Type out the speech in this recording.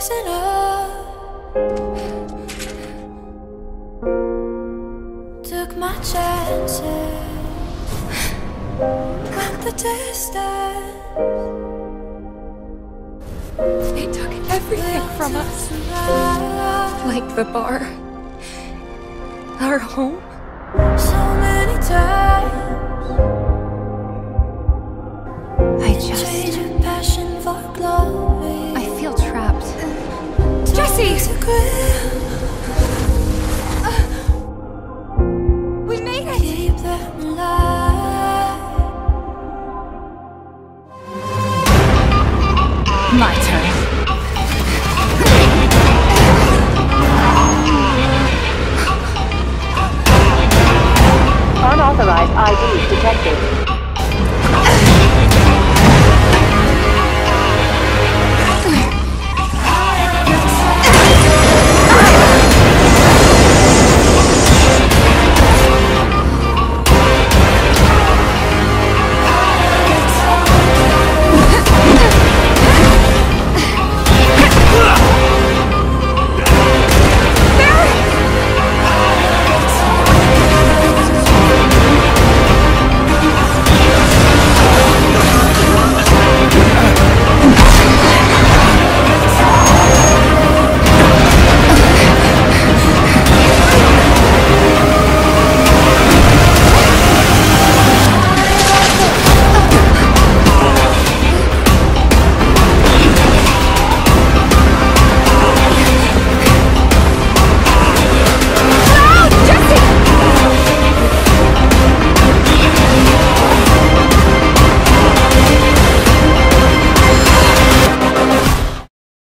rising up. Took my chances. Went the distance. They took everything from us. Like the bar. Our home. So many times. I just. Your passion for glory. My turn. Unauthorized IDs detected.